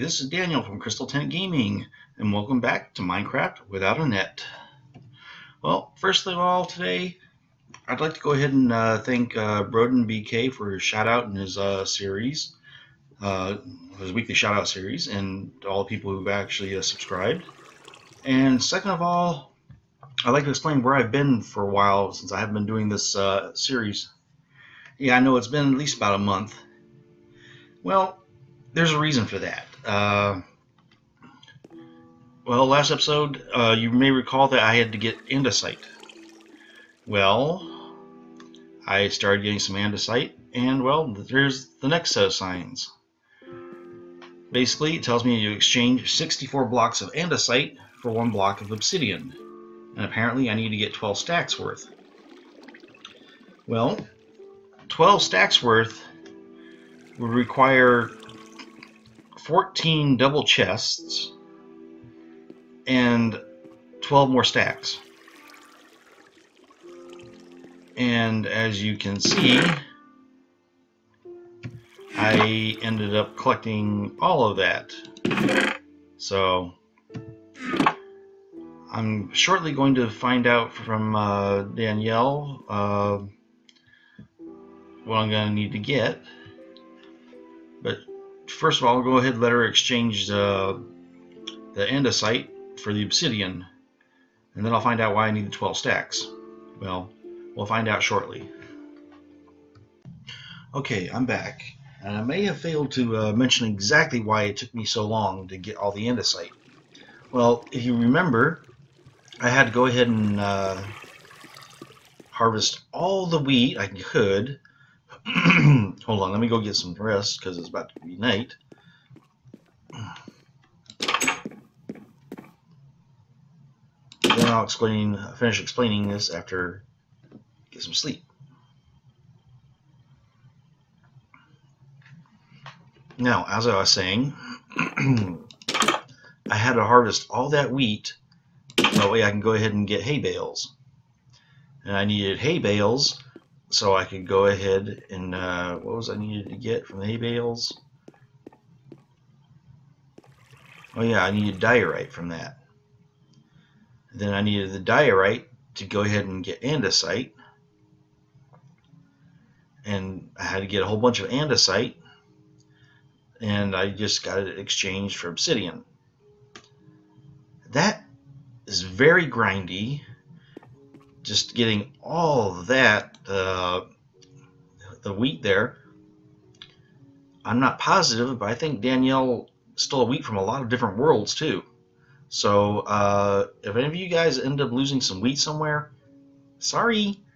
this is Daniel from Crystal Tent Gaming, and welcome back to Minecraft Without a Net. Well, first of all, today, I'd like to go ahead and uh, thank uh, Broden BK for his shout out in his uh, series, uh, his weekly shout out series, and all the people who've actually uh, subscribed. And second of all, I'd like to explain where I've been for a while since I haven't been doing this uh, series. Yeah, I know it's been at least about a month. Well, there's a reason for that. Uh, well, last episode, uh, you may recall that I had to get andesite. Well, I started getting some andesite, and well, there's the next set of signs. Basically, it tells me you exchange 64 blocks of andesite for one block of obsidian. And apparently I need to get 12 stacks worth. Well, 12 stacks worth would require 14 double chests and 12 more stacks. And as you can see, I ended up collecting all of that. So I'm shortly going to find out from uh, Danielle uh, what I'm going to need to get. But first of all, I'll go ahead and let her exchange the, the andesite for the obsidian. And then I'll find out why I need the 12 stacks. Well, we'll find out shortly. Okay, I'm back. And I may have failed to uh, mention exactly why it took me so long to get all the andesite. Well, if you remember, I had to go ahead and uh, harvest all the wheat I could Hold on, let me go get some rest because it's about to be night. Then I'll explain, finish explaining this after get some sleep. Now, as I was saying, I had to harvest all that wheat. That way I can go ahead and get hay bales. And I needed hay bales so I could go ahead and uh, what was I needed to get from the hay bales? Oh yeah, I needed diorite from that. Then I needed the diorite to go ahead and get andesite. And I had to get a whole bunch of andesite. And I just got it exchanged for obsidian. That is very grindy just getting all that, uh, the wheat there. I'm not positive, but I think Danielle stole wheat from a lot of different worlds too. So uh, if any of you guys end up losing some wheat somewhere, sorry.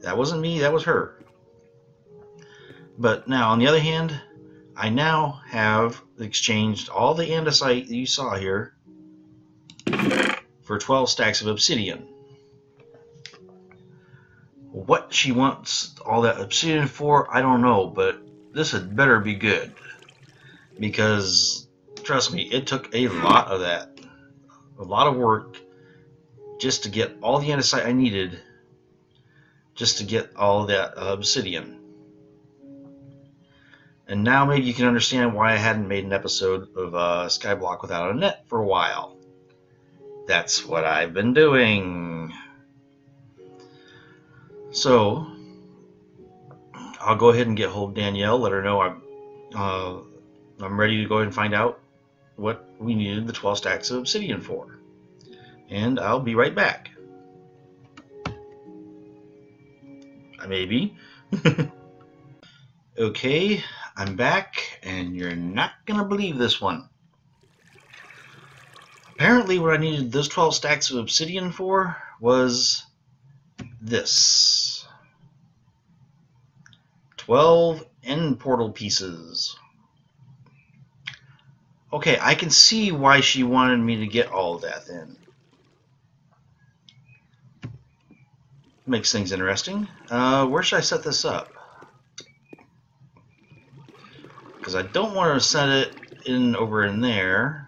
That wasn't me, that was her. But now, on the other hand, I now have exchanged all the andesite that you saw here for 12 stacks of obsidian. What she wants all that obsidian for, I don't know, but this had better be good. Because, trust me, it took a lot of that. A lot of work just to get all the andesite I needed just to get all that obsidian. And now maybe you can understand why I hadn't made an episode of uh, Skyblock without a net for a while. That's what I've been doing. So, I'll go ahead and get hold of Danielle, let her know I'm, uh, I'm ready to go ahead and find out what we needed the 12 stacks of obsidian for. And I'll be right back. Maybe. okay, I'm back, and you're not going to believe this one. Apparently what I needed those 12 stacks of obsidian for was this. 12 end portal pieces. Okay, I can see why she wanted me to get all that then. Makes things interesting. Uh, where should I set this up? Because I don't want to set it in over in there.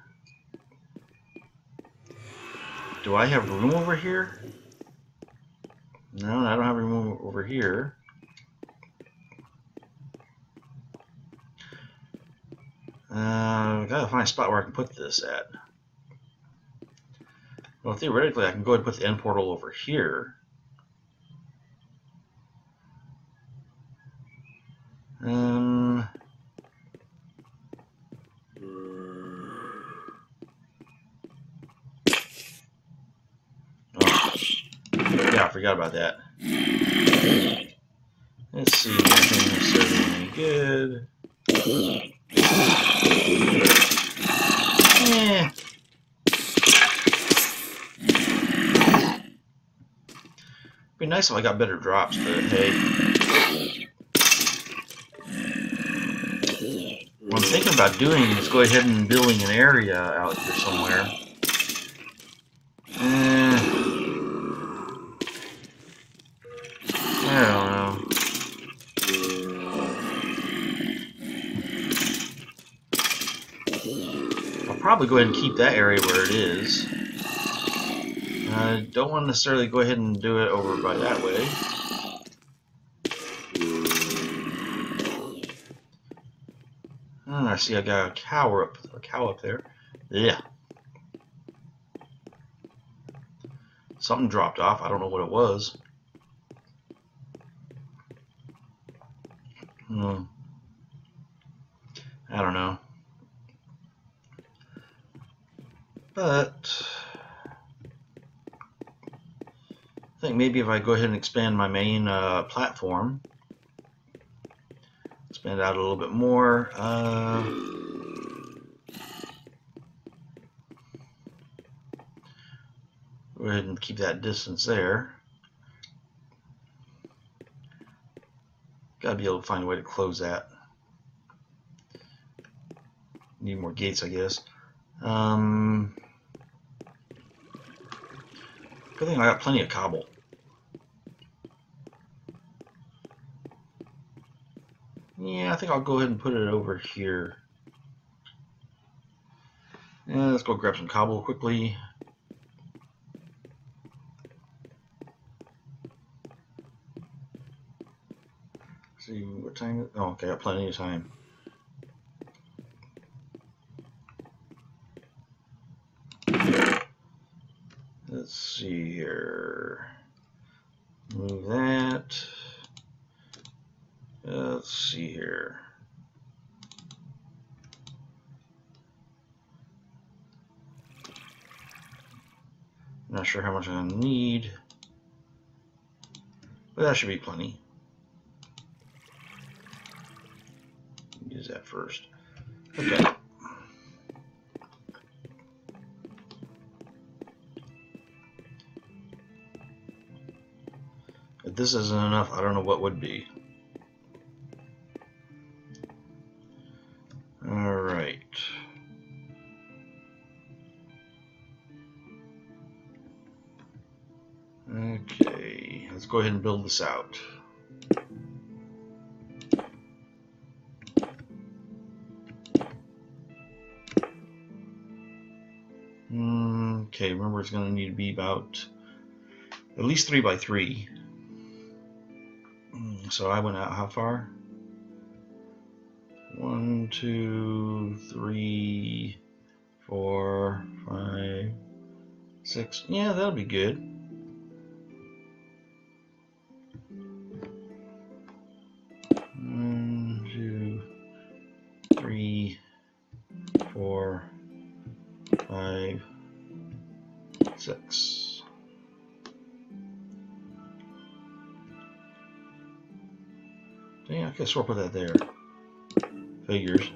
Do I have room over here? No, I don't have room over here. Uh, gotta find a spot where I can put this at. Well, theoretically, I can go ahead and put the end portal over here. Um, oh, yeah, I forgot about that. Let's see if anything serving any good. Eh. Be nice if I got better drops, but hey. What I'm thinking about doing is go ahead and building an area out here somewhere. Eh. I don't know. I'll probably go ahead and keep that area where it is. I don't want to necessarily go ahead and do it over by that way. Oh, I see I got a cow up, a cow up there. Yeah. Something dropped off. I don't know what it was. Hmm. I don't know. But I think maybe if I go ahead and expand my main uh, platform, expand out a little bit more. Uh, go ahead and keep that distance there. Gotta be able to find a way to close that. Need more gates, I guess. Um, Good thing I got plenty of cobble. Yeah, I think I'll go ahead and put it over here. Yeah, let's go grab some cobble quickly. see what time. Oh, okay, I got plenty of time. Let's see here. Move that. Let's see here. Not sure how much I need, but that should be plenty. Use that first. Okay. If this isn't enough, I don't know what would be. Go ahead and build this out. Okay, remember it's going to need to be about at least 3 by 3. Mm, so I went out how far? One, two, three, four, five, six. Yeah, that'll be good. Guess we'll put that there. Figures.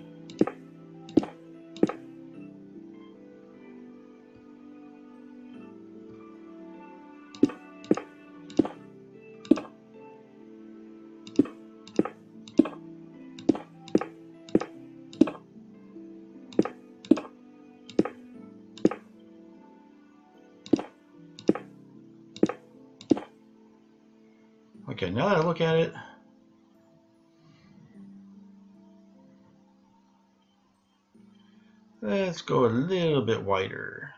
Okay, now that I look at it, let's go a little bit wider.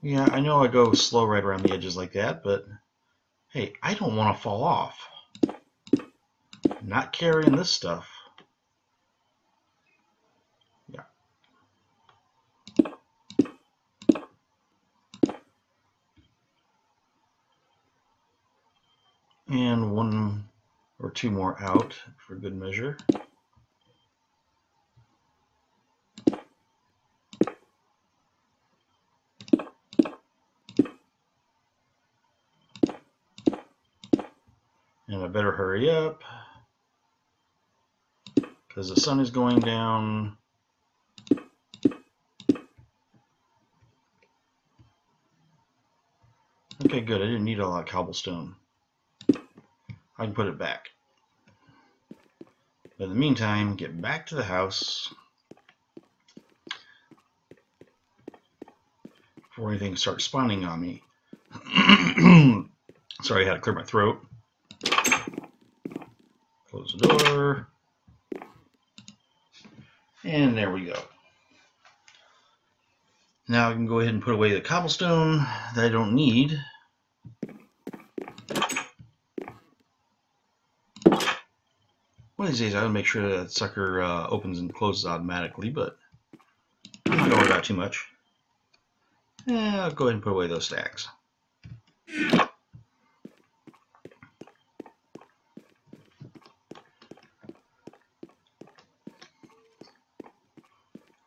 Yeah, I know I go slow right around the edges like that, but hey, I don't want to fall off. Not carrying this stuff. Yeah. And one or two more out for good measure. And I better hurry up because the sun is going down. Okay, good. I didn't need all that cobblestone. I can put it back. But in the meantime, get back to the house before anything starts spawning on me. Sorry, I had to clear my throat. Close the door. And there we go. Now I can go ahead and put away the cobblestone that I don't need. One of these days I'll make sure that sucker uh, opens and closes automatically, but I'm not going to worry about too much. Yeah, I'll go ahead and put away those stacks.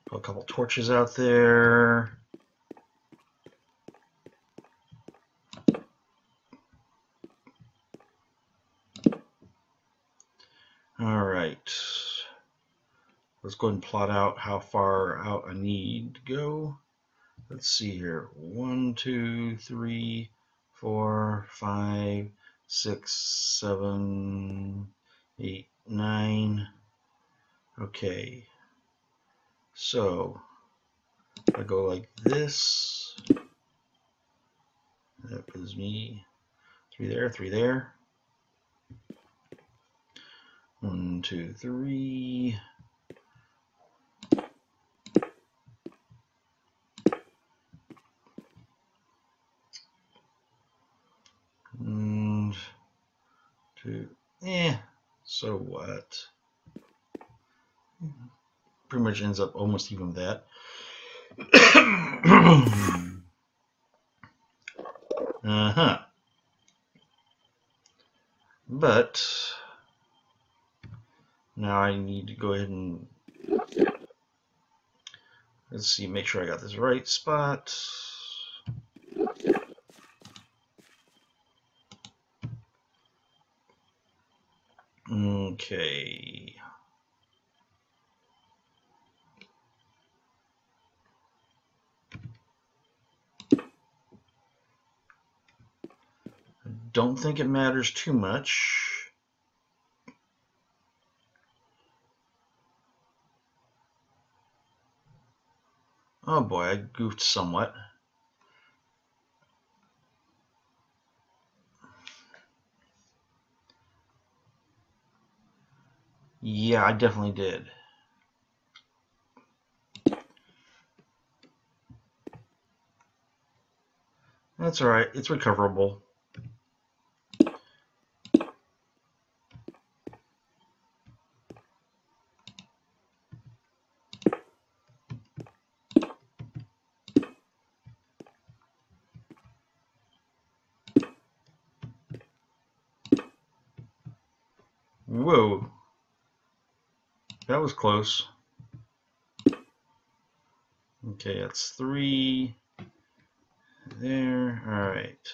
Put a couple torches out there. All right. Let's go and plot out how far out I need to go. Let's see here. One, two, three, four, five, six, seven, eight, nine. Okay. So I go like this. That gives me three there, three there. One, two, three. And two, yeah, so what? Pretty much ends up almost even that. uh-huh. But now I need to go ahead and let's see, make sure I got this right spot. Okay. Don't think it matters too much. Oh boy, I goofed somewhat. Yeah, I definitely did. That's alright, it's recoverable. Whoa. That was close. Okay, that's three. There. All right.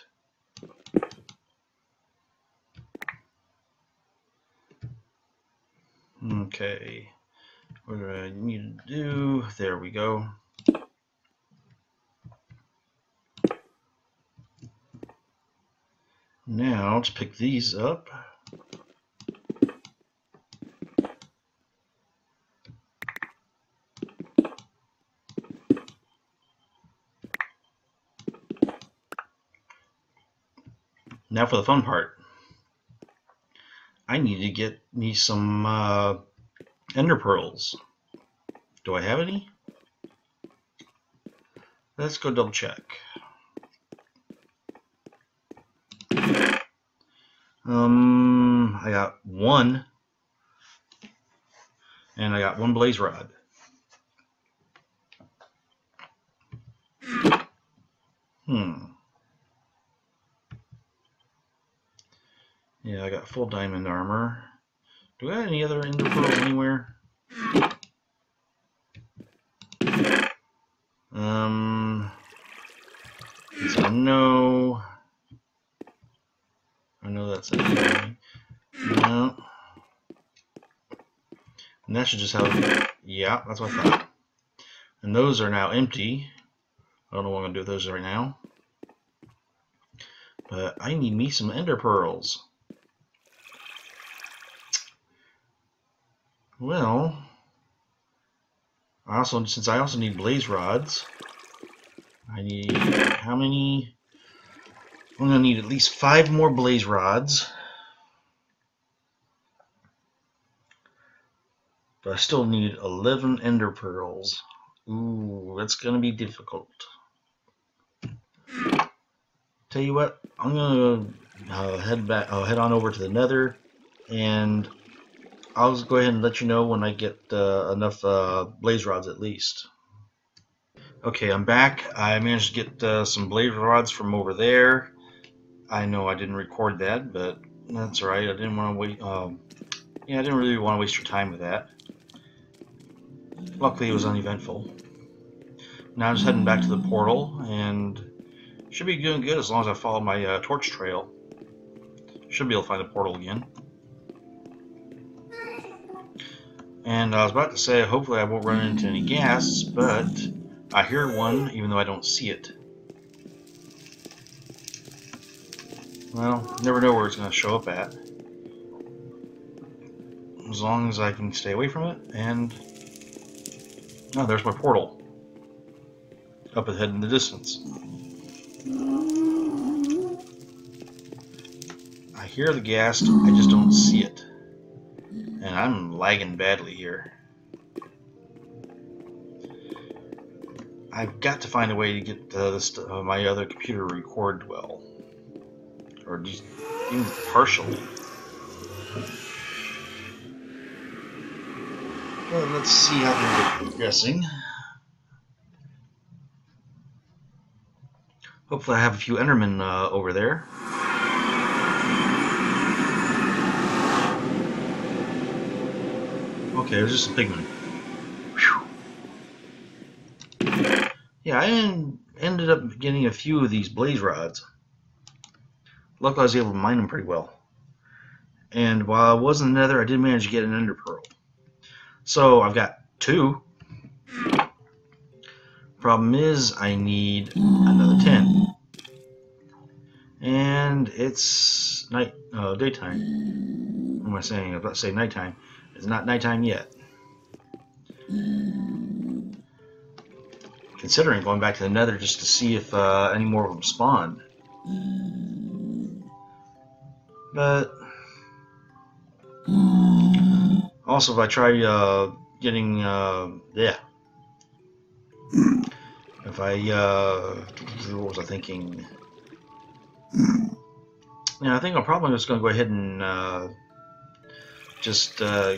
Okay. What do I need to do? There we go. Now, to pick these up. now for the fun part. I need to get me some uh, ender pearls. Do I have any? Let's go double check. Um, I got one, and I got one blaze rod. Hmm. Yeah, I got full diamond armor. Do I have any other pearls anywhere? Um, so no. I know that's it. No. And that should just have, yeah, that's what I thought. And those are now empty. I don't know what I'm going to do with those right now. But I need me some ender pearls. Well, I also since I also need blaze rods. I need how many? I'm gonna need at least five more blaze rods. But I still need 11 ender pearls. Ooh, that's gonna be difficult. Tell you what, I'm gonna uh, head back. I'll head on over to the Nether, and I'll go ahead and let you know when I get uh, enough uh, blaze rods at least. Okay, I'm back. I managed to get uh, some blaze rods from over there. I know I didn't record that, but that's alright. I didn't want to wait. Um, yeah, I didn't really want to waste your time with that. Luckily, it was uneventful. Now I'm just heading back to the portal, and should be doing good as long as I follow my uh, torch trail. Should be able to find the portal again. And I was about to say, hopefully I won't run into any ghast, but I hear one, even though I don't see it. Well, never know where it's going to show up at. As long as I can stay away from it, and... Oh, there's my portal. Up ahead in the distance. I hear the ghast, I just don't see it. And I'm lagging badly here. I've got to find a way to get uh, this, uh, my other computer record well. Or just even partially. Well, let's see how are progressing. Hopefully I have a few Endermen uh, over there. Okay, it was just a pigman. Yeah, I ended up getting a few of these blaze rods. Luckily, I was able to mine them pretty well. And while I was in the nether, I did manage to get an ender pearl. So I've got two. Problem is, I need another 10. And it's night, uh, daytime. What am I saying? I was about to say nighttime. It's not nighttime yet. Considering going back to the nether just to see if uh, any more of them spawned. But... Also, if I try uh, getting... Uh, yeah. If I... Uh, what was I thinking? Yeah, I think I'm probably just going to go ahead and... Uh, just uh,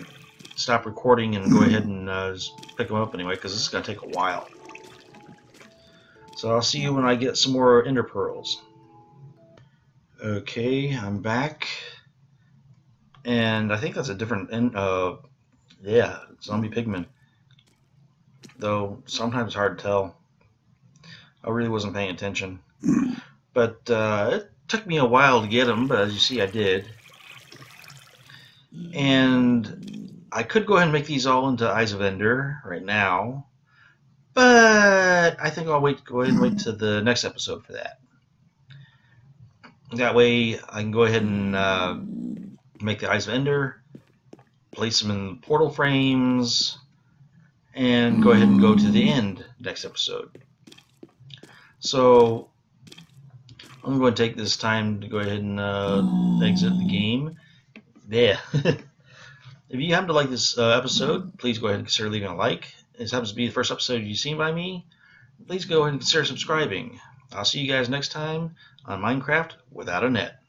stop recording and go ahead and uh, pick them up anyway, because this is going to take a while. So I'll see you when I get some more ender pearls. Okay, I'm back. And I think that's a different, uh, yeah, zombie pigman. Though sometimes hard to tell. I really wasn't paying attention. But uh, it took me a while to get them, but as you see, I did. And I could go ahead and make these all into Eyes of Ender right now. But I think I'll wait. Go ahead and wait to the next episode for that. That way, I can go ahead and uh, make the Eyes of Ender, place them in the portal frames, and go ahead and go to the end next episode. So I'm going to take this time to go ahead and uh, exit the game yeah. if you happen to like this uh, episode, please go ahead and consider leaving a like. This happens to be the first episode you've seen by me. Please go ahead and consider subscribing. I'll see you guys next time on Minecraft Without a Net.